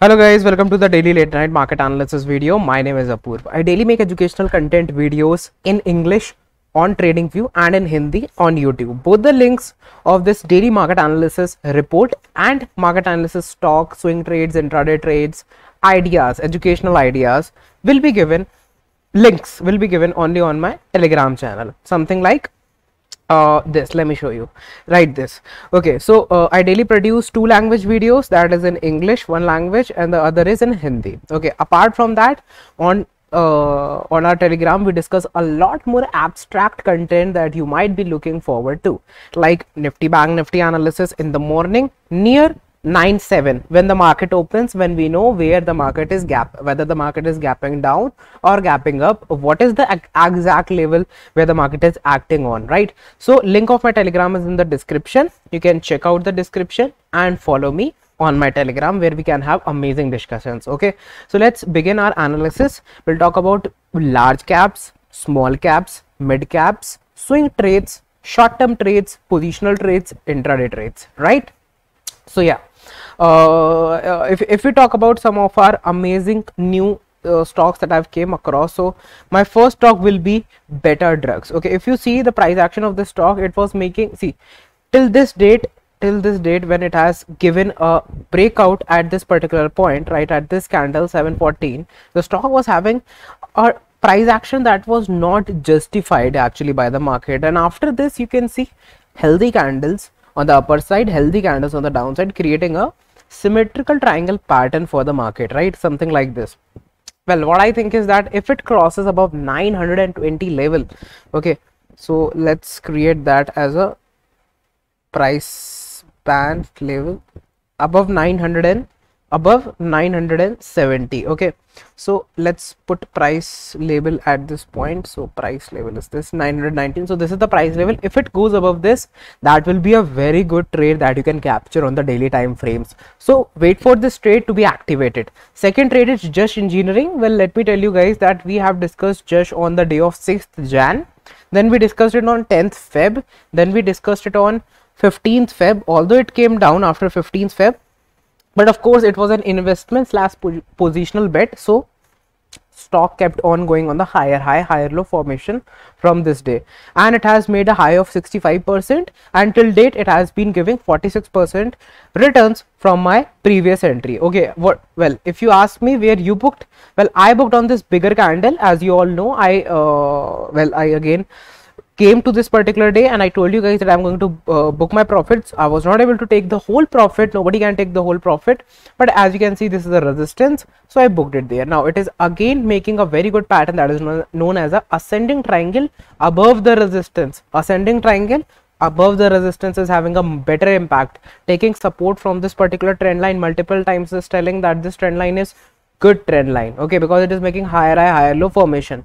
Hello guys, welcome to the daily late night market analysis video. My name is Apurv. I daily make educational content videos in English on TradingView and in Hindi on YouTube. Both the links of this daily market analysis report and market analysis stock, swing trades, intraday trades, ideas, educational ideas will be given links will be given only on my telegram channel something like uh, this let me show you. Write this. Okay so uh, i daily produce two language videos. That is in english one language and the other is in hindi. Okay apart from that on uh, on our telegram we discuss a lot more abstract content that you might be looking forward to. Like nifty bank nifty analysis in the morning near 9 7 when the market opens when we know where the market is gap whether the market is gapping down or gapping up what is the exact level where the market is acting on right? So link of my telegram is in the description. You can check out the description and follow me on my telegram where we can have amazing discussions okay? So let's begin our analysis. We'll talk about large caps small caps mid caps swing trades short term trades positional trades intraday trades right? So yeah if, if we talk about some of our amazing new uh, stocks that I've came across. So my first stock will be Better Drugs. Okay, if you see the price action of this stock, it was making see till this date till this date when it has given a breakout at this particular point right at this candle 714 the stock was having a price action that was not justified actually by the market and after this you can see healthy candles on the upper side healthy candles on the downside creating a symmetrical triangle pattern for the market right? Something like this. Well what i think is that if it crosses above 920 level okay so let's create that as a price band level above 900 and above 970 okay? So let's put price label at this point. So price level is this 919 so this is the price level. If it goes above this that will be a very good trade that you can capture on the daily time frames. So wait for this trade to be activated. Second trade is Jash Engineering. Well let me tell you guys that we have discussed just on the day of 6th jan. Then we discussed it on 10th feb. Then we discussed it on 15th feb. Although it came down after 15th feb but of course it was an investment slash positional bet. So stock kept on going on the higher high higher low formation from this day. And it has made a high of 65 percent. Until date it has been giving 46 percent returns from my previous entry. Okay what well if you ask me where you booked well i booked on this bigger candle. As you all know i uh, well i again came to this particular day and I told you guys that I'm going to uh, book my profits. I was not able to take the whole profit. Nobody can take the whole profit. But as you can see, this is a resistance. So I booked it there. Now it is again making a very good pattern that is known as a ascending triangle above the resistance. Ascending triangle above the resistance is having a better impact. Taking support from this particular trend line multiple times is telling that this trend line is good trend line. Okay, because it is making higher high, higher low formation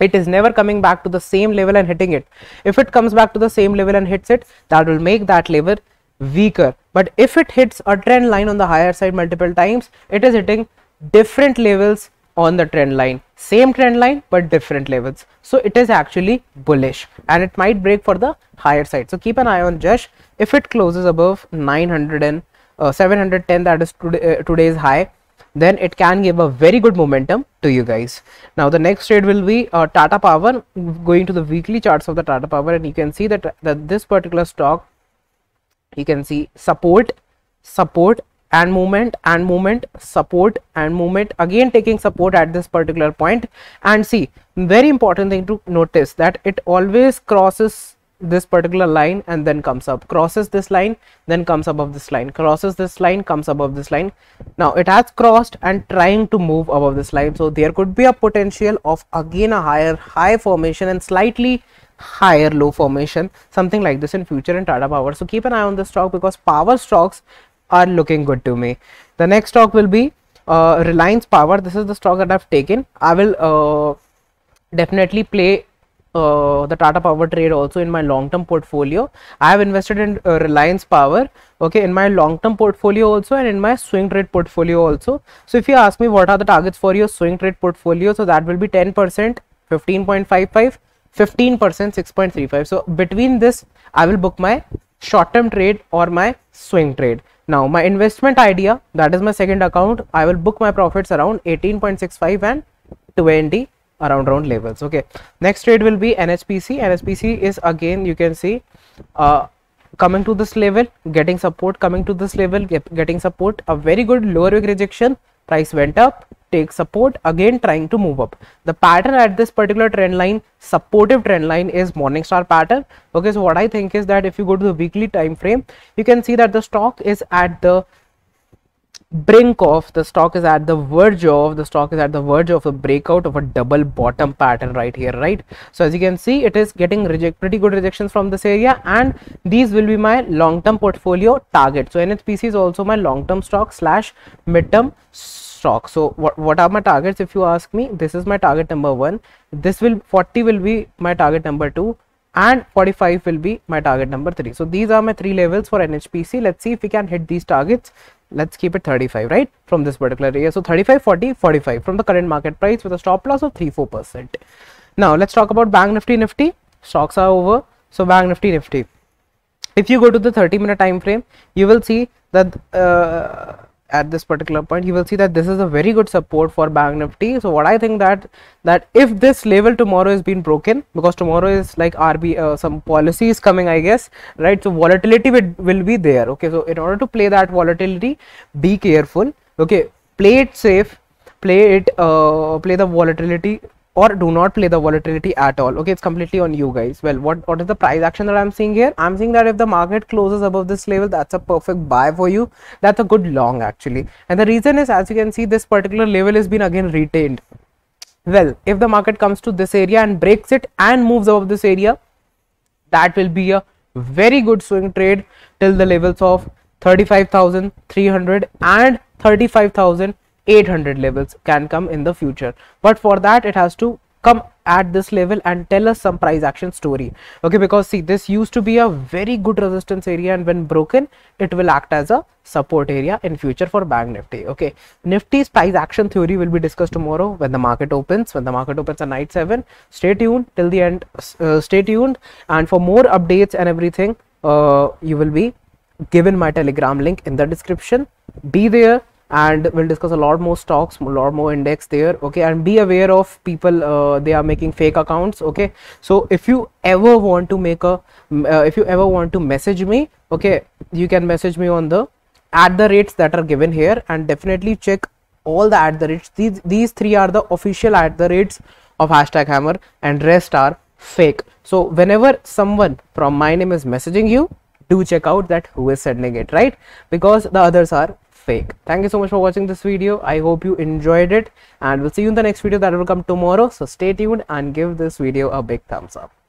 it is never coming back to the same level and hitting it. If it comes back to the same level and hits it that will make that level weaker. But if it hits a trend line on the higher side multiple times it is hitting different levels on the trend line. Same trend line but different levels. So it is actually bullish and it might break for the higher side. So keep an eye on Jash if it closes above 900 and uh, 710 that is today, uh, today's high then it can give a very good momentum to you guys. Now the next trade will be uh, tata power going to the weekly charts of the tata power and you can see that that this particular stock you can see support support and movement and movement support and movement again taking support at this particular point. And see very important thing to notice that it always crosses this particular line and then comes up. Crosses this line then comes above this line. Crosses this line comes above this line. Now it has crossed and trying to move above this line. So there could be a potential of again a higher high formation and slightly higher low formation something like this in future in tata power. So keep an eye on this stock because power stocks are looking good to me. The next stock will be uh, reliance power. This is the stock that i've taken. I will uh, definitely play uh, the Tata Power trade also in my long-term portfolio. I have invested in uh, Reliance Power, okay, in my long-term portfolio also and in my swing trade portfolio also. So if you ask me what are the targets for your swing trade portfolio, so that will be 10%, 15.55, 15%, 6.35. So between this, I will book my short-term trade or my swing trade. now my investment idea that is my second account i will book my profits around 18.65 and 20 around round levels. Okay. Next trade will be nhpc nhpc is again you can see uh, coming to this level getting support coming to this level get, getting support a very good lower wick rejection price went up take support again trying to move up. The pattern at this particular trend line supportive trend line is morningstar pattern. Okay so what i think is that if you go to the weekly time frame you can see that the stock is at the brink of the stock is at the verge of the stock is at the verge of a breakout of a double bottom pattern right here right? So as you can see it is getting reject pretty good rejections from this area and these will be my long-term portfolio target. So nhpc is also my long-term stock slash mid-term stock. So what, what are my targets if you ask me? This is my target number one. This will 40 will be my target number two and 45 will be my target number 3 so these are my three levels for nhpc let's see if we can hit these targets let's keep it 35 right from this particular area. So 35 40 45 from the current market price with a stop loss of 3 4 percent. Now let's talk about bank nifty nifty. Stocks are over. So bank nifty nifty. If you go to the 30 minute time frame you will see that uh, at this particular point you will see that this is a very good support for bank nifty. So what i think that that if this level tomorrow is being broken because tomorrow is like rb uh, some policy is coming i guess right? So volatility will, will be there okay? So in order to play that volatility be careful okay? Play it safe play it uh, play the volatility or do not play the volatility at all. Okay it's completely on you guys. Well what what is the price action that i'm seeing here? I'm seeing that if the market closes above this level that's a perfect buy for you. That's a good long actually. And the reason is as you can see this particular level has been again retained. Well if the market comes to this area and breaks it and moves above this area that will be a very good swing trade till the levels of 35300 and 35000 800 levels can come in the future. But for that it has to come at this level and tell us some price action story. Okay because see this used to be a very good resistance area and when broken it will act as a support area in future for bank nifty. Okay nifty's price action theory will be discussed tomorrow when the market opens. When the market opens at night 7 stay tuned till the end uh, stay tuned. And for more updates and everything uh, you will be given my telegram link in the description. Be there and we'll discuss a lot more stocks a lot more index there okay? And be aware of people uh, they are making fake accounts okay? So if you ever want to make a uh, if you ever want to message me okay you can message me on the at the rates that are given here. And definitely check all the at the rates. These these three are the official at the rates of hashtag hammer and rest are fake. So whenever someone from my name is messaging you do check out that who is sending it right? Because the others are fake. Thank you so much for watching this video. I hope you enjoyed it and we'll see you in the next video that will come tomorrow. So stay tuned and give this video a big thumbs up